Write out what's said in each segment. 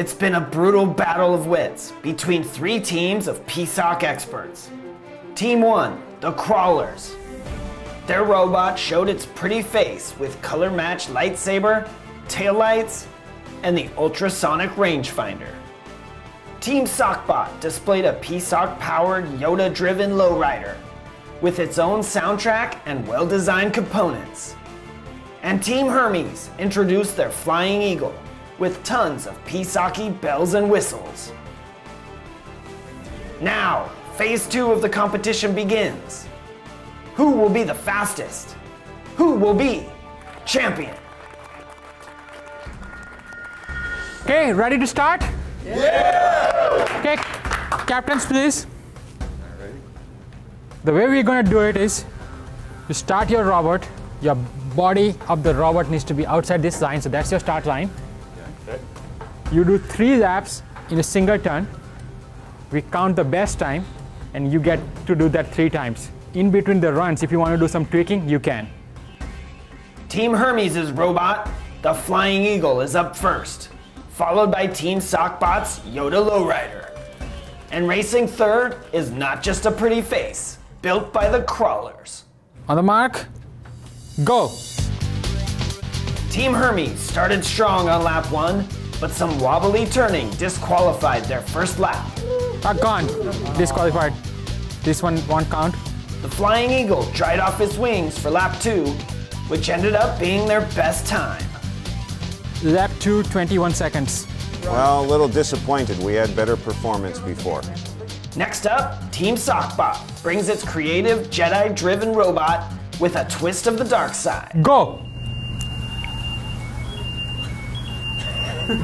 It's been a brutal battle of wits between three teams of PSOC experts. Team 1, the Crawlers. Their robot showed its pretty face with color matched lightsaber, taillights, and the ultrasonic rangefinder. Team Sockbot displayed a PSOC powered Yoda driven lowrider with its own soundtrack and well designed components. And Team Hermes introduced their Flying Eagle with tons of PSoC-y bells and whistles. Now, phase two of the competition begins. Who will be the fastest? Who will be champion? Okay, ready to start? Yeah! Okay, captains, please. The way we're going to do it is you start your robot, your body of the robot needs to be outside this line, so that's your start line. Okay. You do three laps in a single turn. We count the best time, and you get to do that three times. In between the runs, if you want to do some tweaking, you can. Team Hermes' robot, the Flying Eagle, is up first, followed by Team Sockbot's Yoda Lowrider. And racing third is not just a pretty face, built by the crawlers. On the mark, go. Team Hermes started strong on lap one, but some wobbly turning disqualified their first lap. Ah, gone. Disqualified. This one won't count. The Flying Eagle dried off its wings for lap two, which ended up being their best time. Lap two, 21 seconds. Well, a little disappointed. We had better performance before. Next up, Team Sockbot brings its creative Jedi-driven robot with a twist of the dark side. Go!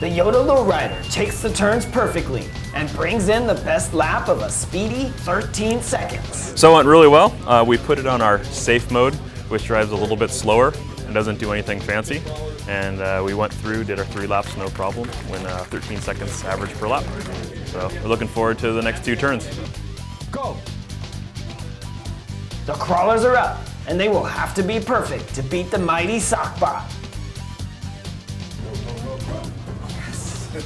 the Yoda Lowrider takes the turns perfectly and brings in the best lap of a speedy 13 seconds. So it went really well. Uh, we put it on our safe mode, which drives a little bit slower and doesn't do anything fancy. And uh, we went through, did our three laps, no problem, when uh, 13 seconds average per lap. So we're looking forward to the next two turns. Go! The crawlers are up, and they will have to be perfect to beat the mighty Sockbot.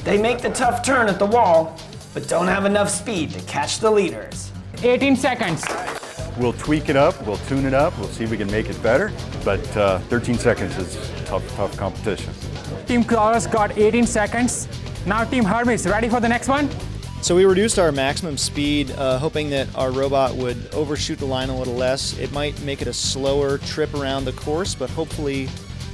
They make the tough turn at the wall, but don't have enough speed to catch the leaders. 18 seconds. We'll tweak it up, we'll tune it up, we'll see if we can make it better, but uh, 13 seconds is tough, tough competition. Team Crawlers got 18 seconds. Now Team Hermes, ready for the next one? So we reduced our maximum speed, uh, hoping that our robot would overshoot the line a little less. It might make it a slower trip around the course, but hopefully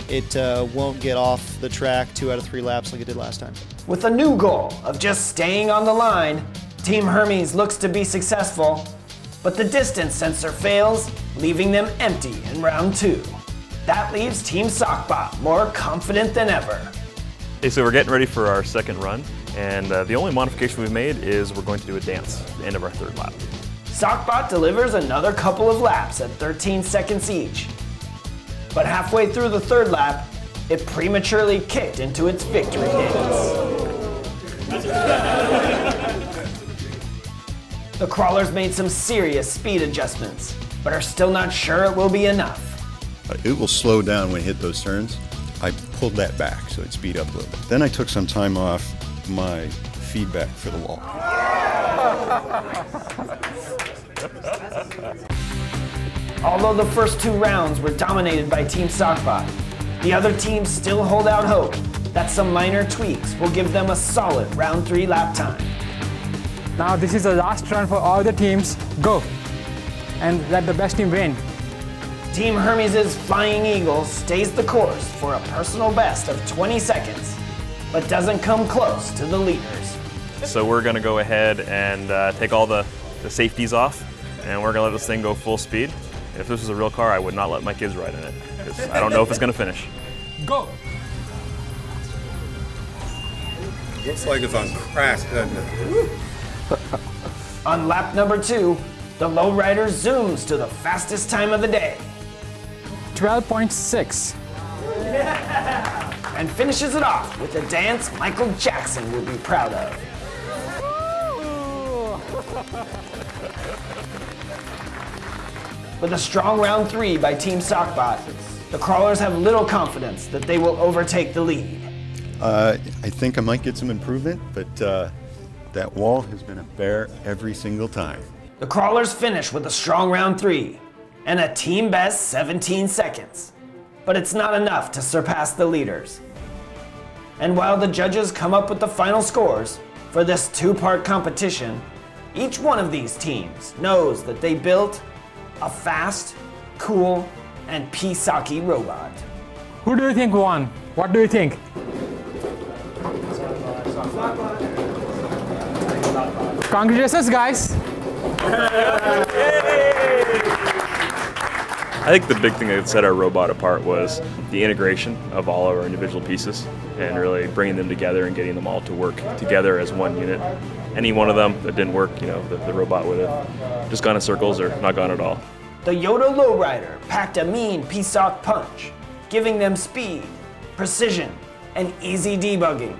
it uh, won't get off the track two out of three laps like it did last time. With a new goal of just staying on the line, Team Hermes looks to be successful, but the distance sensor fails, leaving them empty in round two. That leaves Team Sockbot more confident than ever. Okay, so we're getting ready for our second run, and uh, the only modification we've made is we're going to do a dance at the end of our third lap. Sockbot delivers another couple of laps at 13 seconds each, but halfway through the third lap, it prematurely kicked into its victory dance. the crawlers made some serious speed adjustments, but are still not sure it will be enough. It will slow down when it hit those turns. I pulled that back so it speed up a little bit. Then I took some time off my feedback for the wall. Although the first two rounds were dominated by Team Sockbot, the other teams still hold out hope that some minor tweaks will give them a solid round three lap time. Now this is the last run for all the teams. Go! And let the best team win. Team Hermes' Flying Eagle stays the course for a personal best of 20 seconds, but doesn't come close to the leaders. So we're gonna go ahead and uh, take all the, the safeties off, and we're gonna let this thing go full speed. If this was a real car, I would not let my kids ride in it, because I don't know if it's gonna finish. Go! Looks like it's on crack, doesn't it? on lap number two, the lowrider zooms to the fastest time of the day. 12.6. and finishes it off with a dance Michael Jackson will be proud of. with a strong round three by Team Sockbot, the crawlers have little confidence that they will overtake the lead. Uh, I think I might get some improvement, but uh, that wall has been a bear every single time. The crawlers finish with a strong round three and a team best 17 seconds. But it's not enough to surpass the leaders. And while the judges come up with the final scores for this two part competition, each one of these teams knows that they built a fast, cool, and PSoC-y robot. Who do you think won? What do you think? Congratulations, guys. I think the big thing that set our robot apart was the integration of all of our individual pieces and really bringing them together and getting them all to work together as one unit. Any one of them that didn't work, you know, the, the robot would have just gone in circles or not gone at all. The Yoda Lowrider packed a mean PSOC punch, giving them speed, precision, and easy debugging.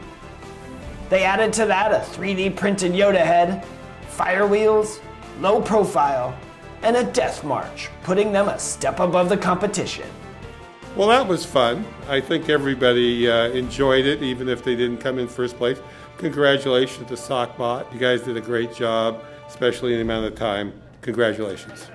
They added to that a 3D printed Yoda head, fire wheels, low profile, and a death march, putting them a step above the competition. Well, that was fun. I think everybody uh, enjoyed it, even if they didn't come in first place. Congratulations to SockBot. You guys did a great job, especially in the amount of time. Congratulations.